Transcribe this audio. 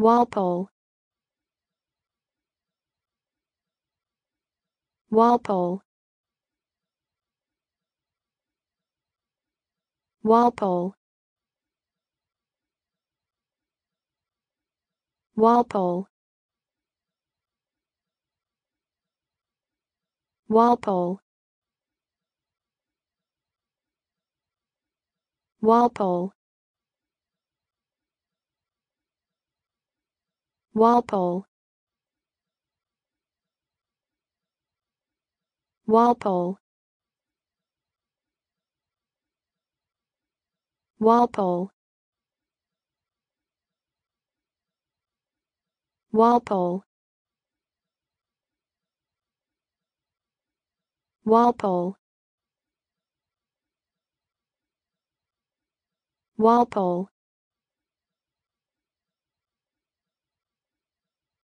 Walpole. Walpole. Walpole. Walpole. Walpole. Walpole Walpole. Walpole. Walpole. Walpole. Walpole. Walpole